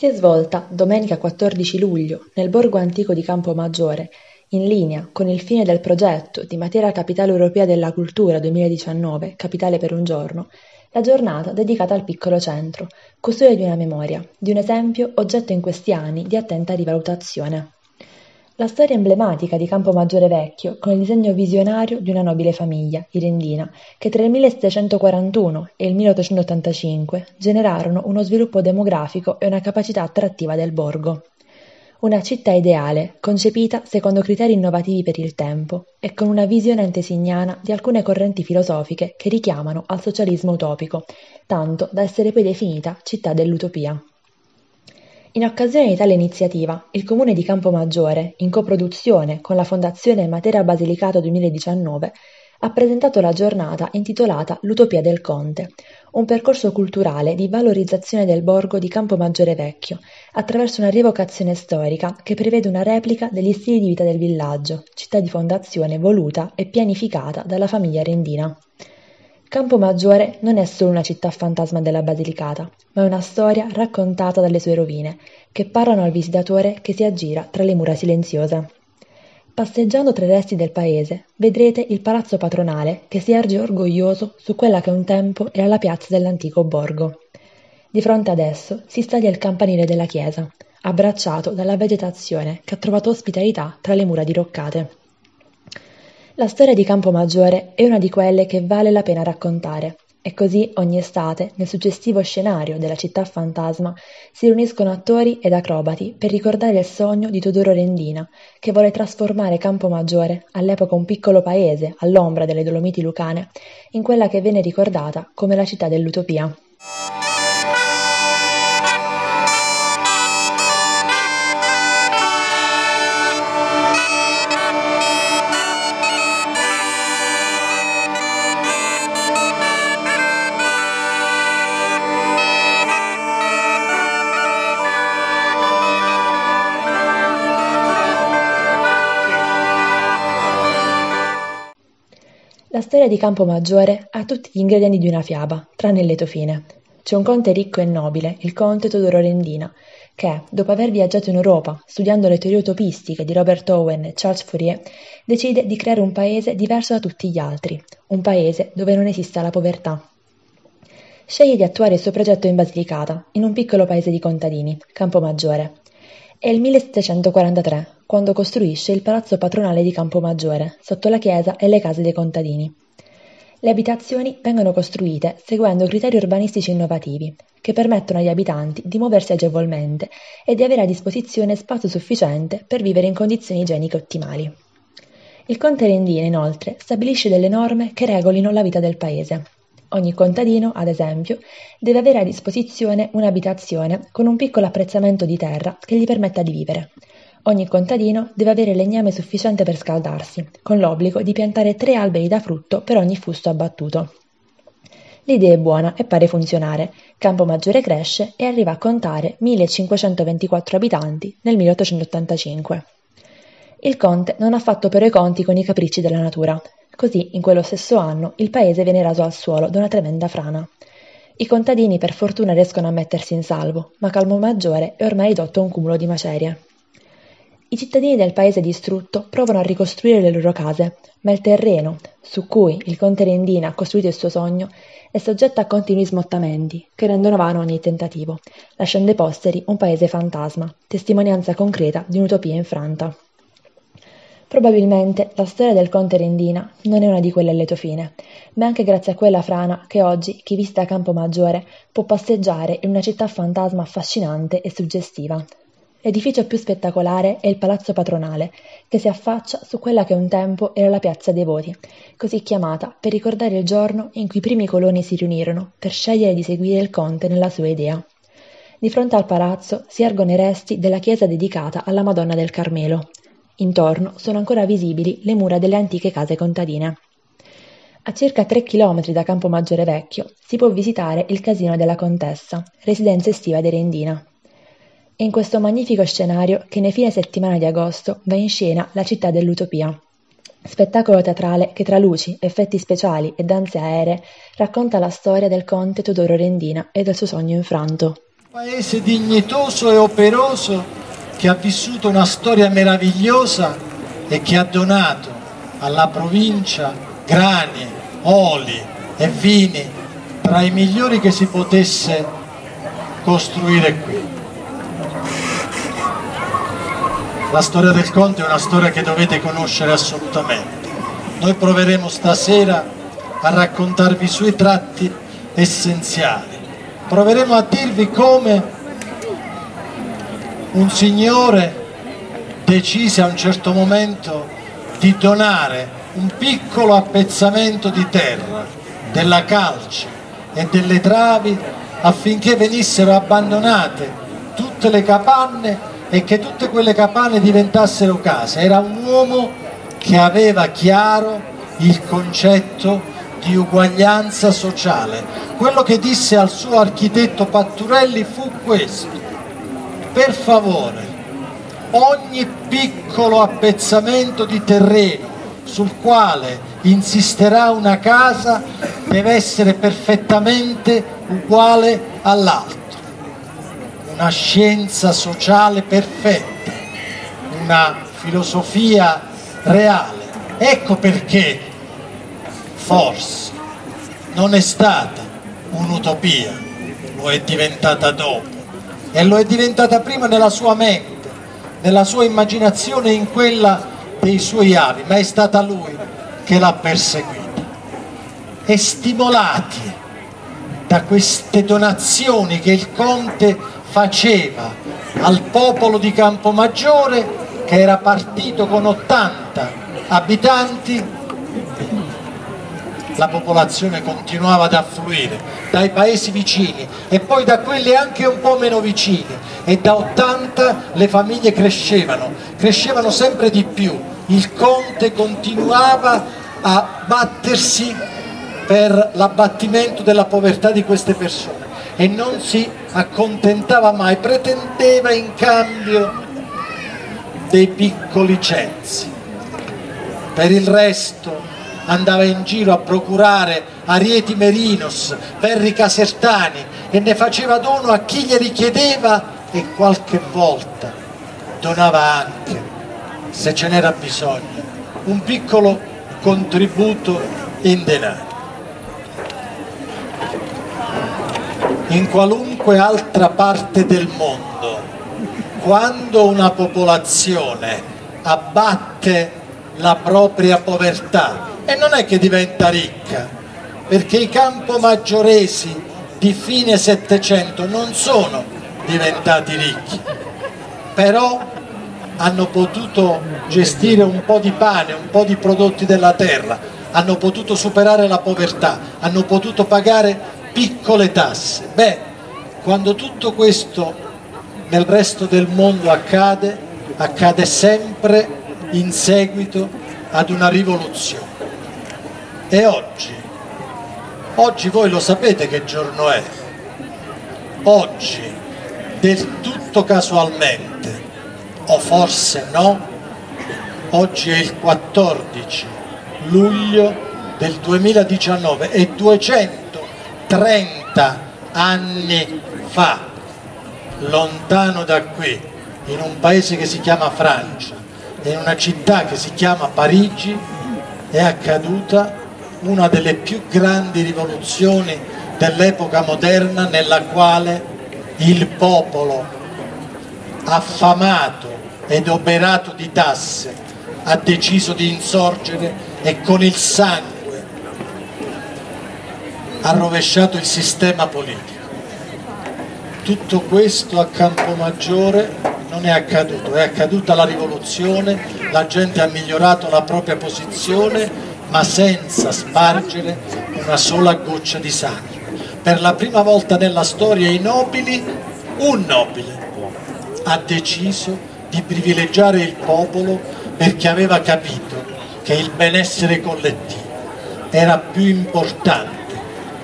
Si è svolta domenica 14 luglio nel borgo antico di Campomaggiore, in linea con il fine del progetto di Matera Capitale Europea della Cultura 2019 Capitale per un giorno, la giornata dedicata al piccolo centro, custodia di una memoria, di un esempio oggetto in questi anni di attenta rivalutazione. La storia emblematica di Campomaggiore Vecchio, con il disegno visionario di una nobile famiglia, i Rendina, che tra il 1741 e il 1885 generarono uno sviluppo demografico e una capacità attrattiva del borgo. Una città ideale, concepita secondo criteri innovativi per il tempo e con una visione antesignana di alcune correnti filosofiche che richiamano al socialismo utopico, tanto da essere poi definita città dell'utopia. In occasione di tale iniziativa, il Comune di Campomaggiore, in coproduzione con la Fondazione Matera Basilicato 2019, ha presentato la giornata intitolata L'Utopia del Conte, un percorso culturale di valorizzazione del borgo di Campomaggiore Vecchio, attraverso una rievocazione storica che prevede una replica degli stili di vita del villaggio, città di fondazione voluta e pianificata dalla famiglia rendina. Campomaggiore non è solo una città fantasma della Basilicata, ma è una storia raccontata dalle sue rovine, che parlano al visitatore che si aggira tra le mura silenziose. Passeggiando tra i resti del paese, vedrete il palazzo patronale che si erge orgoglioso su quella che un tempo era la piazza dell'antico borgo. Di fronte ad esso si staglia il campanile della chiesa, abbracciato dalla vegetazione che ha trovato ospitalità tra le mura diroccate. La storia di Campomaggiore è una di quelle che vale la pena raccontare, e così ogni estate, nel suggestivo scenario della città fantasma, si riuniscono attori ed acrobati per ricordare il sogno di Todoro Rendina, che vuole trasformare Campomaggiore, all'epoca un piccolo paese all'ombra delle Dolomiti Lucane, in quella che viene ricordata come la città dell'utopia. La storia di Campomaggiore ha tutti gli ingredienti di una fiaba, tranne il lieto fine. C'è un conte ricco e nobile, il conte Todoro Rendina, che, dopo aver viaggiato in Europa, studiando le teorie utopistiche di Robert Owen e Charles Fourier, decide di creare un paese diverso da tutti gli altri, un paese dove non esista la povertà. Sceglie di attuare il suo progetto in Basilicata, in un piccolo paese di contadini, Campomaggiore. È il 1743, quando costruisce il palazzo patronale di Campomaggiore, sotto la chiesa e le case dei contadini. Le abitazioni vengono costruite seguendo criteri urbanistici innovativi, che permettono agli abitanti di muoversi agevolmente e di avere a disposizione spazio sufficiente per vivere in condizioni igieniche ottimali. Il conte Rendina, inoltre, stabilisce delle norme che regolino la vita del paese. Ogni contadino, ad esempio, deve avere a disposizione un'abitazione con un piccolo apprezzamento di terra che gli permetta di vivere. Ogni contadino deve avere legname sufficiente per scaldarsi, con l'obbligo di piantare tre alberi da frutto per ogni fusto abbattuto. L'idea è buona e pare funzionare. Campomaggiore cresce e arriva a contare 1524 abitanti nel 1885. Il conte non ha fatto però i conti con i capricci della natura. Così, in quello stesso anno, il paese viene raso al suolo da una tremenda frana. I contadini per fortuna riescono a mettersi in salvo, ma Calmomaggiore è ormai ridotto un cumulo di macerie. I cittadini del paese distrutto provano a ricostruire le loro case, ma il terreno, su cui il conte Rendina ha costruito il suo sogno, è soggetto a continui smottamenti che rendono vano ogni tentativo, lasciando ai posteri un paese fantasma, testimonianza concreta di un'utopia infranta. Probabilmente la storia del conte Rendina non è una di quelle a lieto fine, ma è anche grazie a quella frana che oggi chi visita Campomaggiore può passeggiare in una città fantasma affascinante e suggestiva. L'edificio più spettacolare è il Palazzo Patronale, che si affaccia su quella che un tempo era la Piazza dei Voti, così chiamata per ricordare il giorno in cui i primi coloni si riunirono per scegliere di seguire il conte nella sua idea. Di fronte al palazzo si ergono i resti della chiesa dedicata alla Madonna del Carmelo, Intorno sono ancora visibili le mura delle antiche case contadine. A circa tre chilometri da Campomaggiore Vecchio si può visitare il Casino della Contessa, residenza estiva di Rendina. È in questo magnifico scenario che nei fine settimana di agosto va in scena La città dell'utopia, spettacolo teatrale che tra luci, effetti speciali e danze aeree racconta la storia del conte Todoro Rendina e del suo sogno infranto. paese dignitoso e operoso che ha vissuto una storia meravigliosa e che ha donato alla provincia grani, oli e vini tra i migliori che si potesse costruire qui. La storia del Conte è una storia che dovete conoscere assolutamente. Noi proveremo stasera a raccontarvi i suoi tratti essenziali. Proveremo a dirvi come un signore decise a un certo momento di donare un piccolo appezzamento di terra, della calce e delle travi affinché venissero abbandonate tutte le capanne e che tutte quelle capanne diventassero case. Era un uomo che aveva chiaro il concetto di uguaglianza sociale. Quello che disse al suo architetto Patturelli fu questo. Per favore, ogni piccolo appezzamento di terreno sul quale insisterà una casa deve essere perfettamente uguale all'altro. Una scienza sociale perfetta, una filosofia reale. Ecco perché forse non è stata un'utopia, lo è diventata dopo e lo è diventata prima nella sua mente, nella sua immaginazione e in quella dei suoi avi, ma è stata lui che l'ha perseguita. E stimolati da queste donazioni che il conte faceva al popolo di Campomaggiore, che era partito con 80 abitanti, la popolazione continuava ad affluire dai paesi vicini e poi da quelli anche un po' meno vicini e da 80 le famiglie crescevano, crescevano sempre di più. Il conte continuava a battersi per l'abbattimento della povertà di queste persone e non si accontentava mai, pretendeva in cambio dei piccoli censi. Per il resto andava in giro a procurare arieti merinos, ferri casertani e ne faceva dono a chi glieli chiedeva e qualche volta donava anche, se ce n'era bisogno, un piccolo contributo in denaro. In qualunque altra parte del mondo, quando una popolazione abbatte la propria povertà e non è che diventa ricca, perché i campomaggioresi di fine Settecento non sono diventati ricchi, però hanno potuto gestire un po' di pane, un po' di prodotti della terra, hanno potuto superare la povertà, hanno potuto pagare piccole tasse. Beh, quando tutto questo nel resto del mondo accade, accade sempre in seguito ad una rivoluzione. E oggi, oggi voi lo sapete che giorno è? Oggi, del tutto casualmente, o forse no, oggi è il 14 luglio del 2019 e 230 anni fa, lontano da qui, in un paese che si chiama Francia, in una città che si chiama Parigi, è accaduta una delle più grandi rivoluzioni dell'epoca moderna nella quale il popolo affamato ed operato di tasse ha deciso di insorgere e con il sangue ha rovesciato il sistema politico. Tutto questo a Campomaggiore non è accaduto, è accaduta la rivoluzione, la gente ha migliorato la propria posizione ma senza spargere una sola goccia di sangue. Per la prima volta nella storia i nobili, un nobile, ha deciso di privilegiare il popolo perché aveva capito che il benessere collettivo era più importante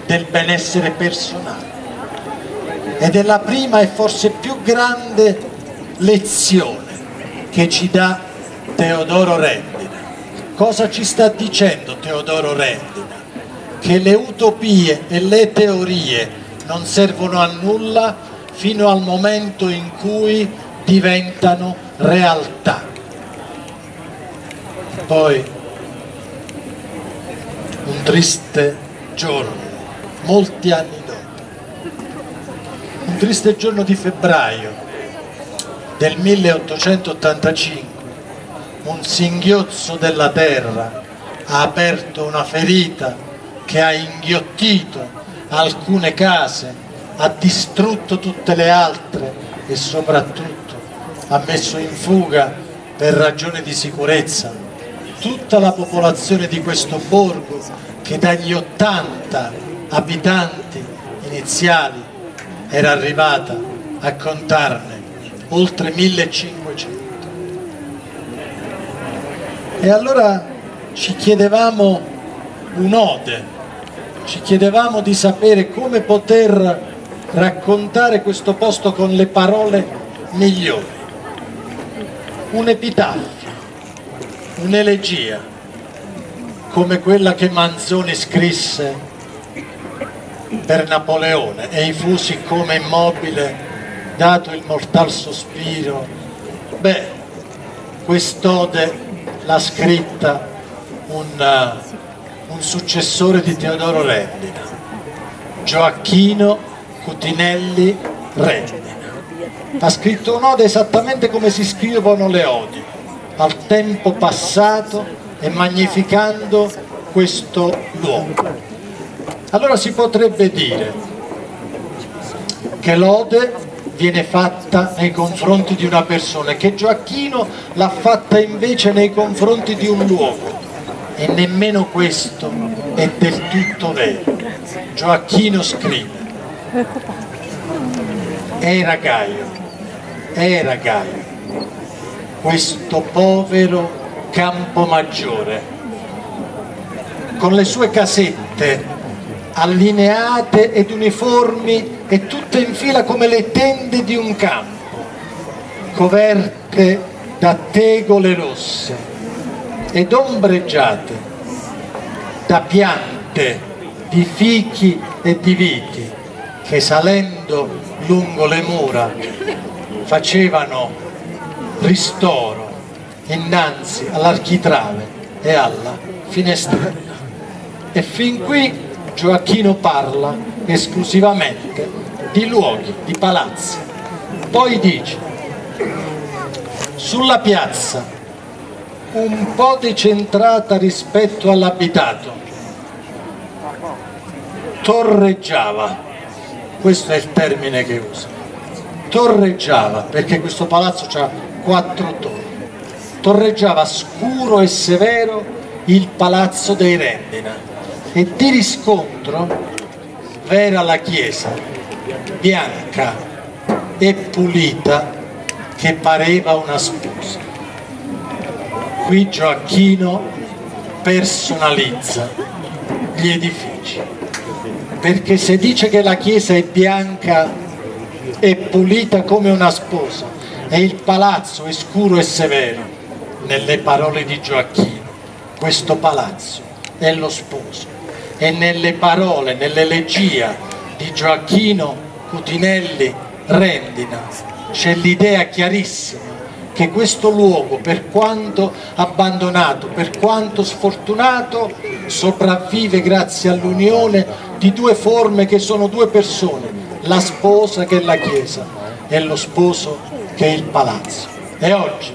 del benessere personale. Ed è la prima e forse più grande lezione che ci dà Teodoro Re Cosa ci sta dicendo Teodoro Rendina? Che le utopie e le teorie non servono a nulla fino al momento in cui diventano realtà. Poi un triste giorno, molti anni dopo, un triste giorno di febbraio del 1885, un singhiozzo della terra ha aperto una ferita che ha inghiottito alcune case, ha distrutto tutte le altre e soprattutto ha messo in fuga per ragioni di sicurezza tutta la popolazione di questo borgo che dagli 80 abitanti iniziali era arrivata a contarne oltre 1500. E allora ci chiedevamo un'ode, ci chiedevamo di sapere come poter raccontare questo posto con le parole migliori. Un epitaffio, un'elegia, come quella che Manzoni scrisse per Napoleone e i fu siccome immobile, dato il mortal sospiro. Beh, quest'ode l'ha scritta un, uh, un successore di Teodoro Rendina, Gioacchino Cutinelli Rendina. Ha scritto un'ode esattamente come si scrivono le odi, al tempo passato e magnificando questo luogo. Allora si potrebbe dire che l'ode viene fatta nei confronti di una persona e che Gioacchino l'ha fatta invece nei confronti di un luogo e nemmeno questo è del tutto vero. Gioacchino scrive, era Gaio, era Gaio, questo povero campo maggiore, con le sue casette allineate ed uniformi e tutte in fila come le tende di un campo, coperte da tegole rosse ed ombreggiate da piante di fichi e di viti che salendo lungo le mura facevano ristoro innanzi all'architrave e alla finestrella. E fin qui Gioacchino parla esclusivamente di luoghi, di palazzi. Poi dice, sulla piazza un po' decentrata rispetto all'abitato, torreggiava, questo è il termine che usa, torreggiava perché questo palazzo ha quattro torri, torreggiava scuro e severo il palazzo dei Rendina e di riscontro vera la chiesa, bianca e pulita che pareva una sposa qui Gioacchino personalizza gli edifici perché se dice che la chiesa è bianca e pulita come una sposa e il palazzo è scuro e severo nelle parole di Gioacchino questo palazzo è lo sposo e nelle parole, nell'elegia di Gioacchino Cutinelli Rendina c'è l'idea chiarissima che questo luogo, per quanto abbandonato, per quanto sfortunato, sopravvive grazie all'unione di due forme che sono due persone, la sposa che è la chiesa e lo sposo che è il palazzo. E oggi,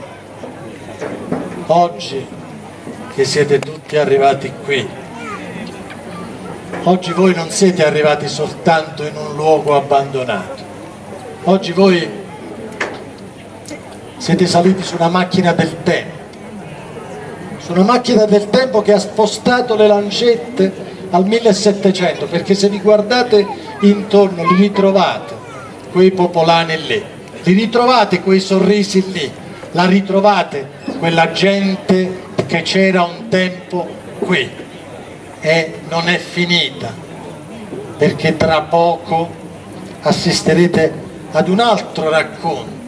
oggi che siete tutti arrivati qui, oggi voi non siete arrivati soltanto in un luogo abbandonato, oggi voi siete saliti su una macchina del tempo, su una macchina del tempo che ha spostato le lancette al 1700, perché se vi guardate intorno li ritrovate quei popolani lì, li ritrovate quei sorrisi lì, la ritrovate quella gente che c'era un tempo qui e non è finita, perché tra poco assisterete ad un altro racconto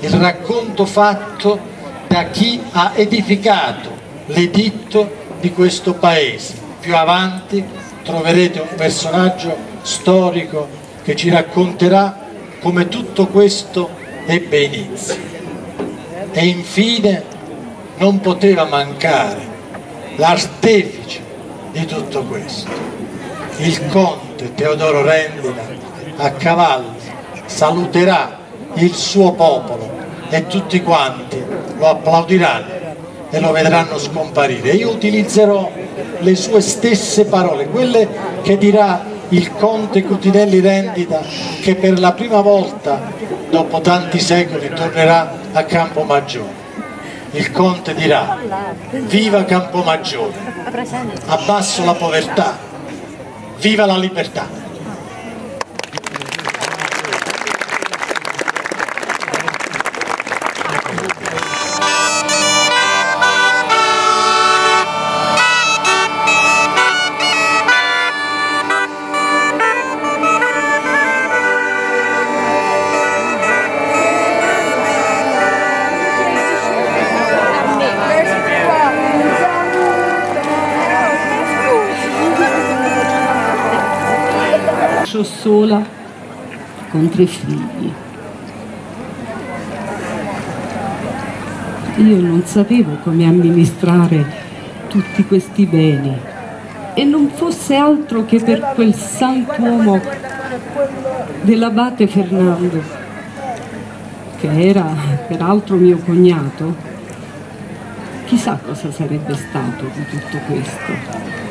il racconto fatto da chi ha edificato l'editto di questo paese. Più avanti troverete un personaggio storico che ci racconterà come tutto questo ebbe inizio. E infine non poteva mancare l'artefice di tutto questo, il conte Teodoro Rendina a cavallo saluterà il suo popolo e tutti quanti lo applaudiranno e lo vedranno scomparire. Io utilizzerò le sue stesse parole, quelle che dirà il conte Cutinelli Rendita che per la prima volta dopo tanti secoli tornerà a Campomaggiore. Il conte dirà viva Campomaggiore, abbasso la povertà, viva la libertà. Sola con tre figli. Io non sapevo come amministrare tutti questi beni e non fosse altro che per quel santuomo dell'abate Fernando, che era peraltro mio cognato, chissà cosa sarebbe stato di tutto questo.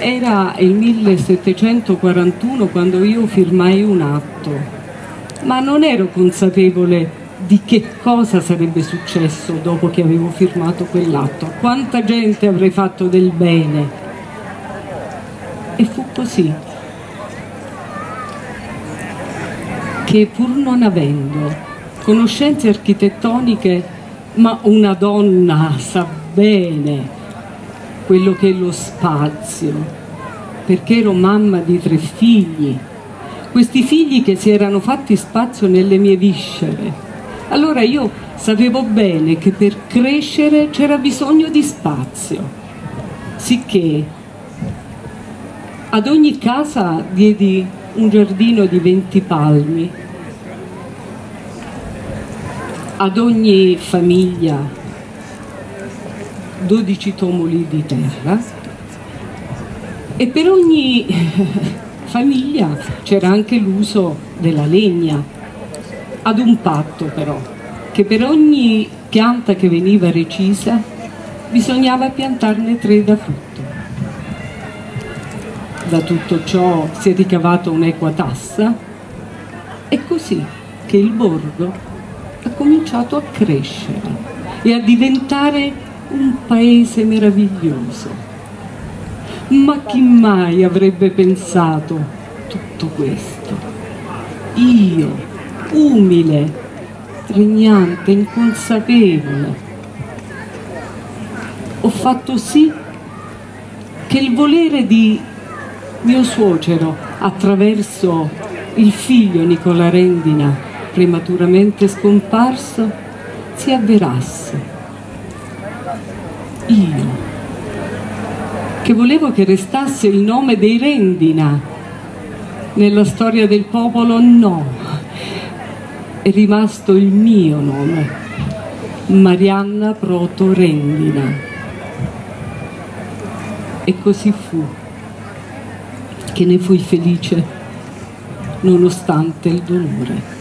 Era il 1741 quando io firmai un atto, ma non ero consapevole di che cosa sarebbe successo dopo che avevo firmato quell'atto, quanta gente avrei fatto del bene. E fu così che pur non avendo conoscenze architettoniche, ma una donna sa bene quello che è lo spazio, perché ero mamma di tre figli, questi figli che si erano fatti spazio nelle mie viscere. Allora io sapevo bene che per crescere c'era bisogno di spazio, sicché ad ogni casa diedi un giardino di 20 palmi, ad ogni famiglia 12 tomoli di terra. E per ogni famiglia c'era anche l'uso della legna, ad un patto però, che per ogni pianta che veniva recisa bisognava piantarne tre da frutto. Da tutto ciò si è ricavata un'equa tassa. E così che il borgo ha cominciato a crescere e a diventare paese meraviglioso. Ma chi mai avrebbe pensato tutto questo? Io, umile, regnante, inconsapevole, ho fatto sì che il volere di mio suocero attraverso il figlio Nicola Rendina, prematuramente scomparso, si avverasse io, che volevo che restasse il nome dei Rendina nella storia del popolo, no, è rimasto il mio nome, Marianna Proto Rendina. E così fu, che ne fui felice nonostante il dolore.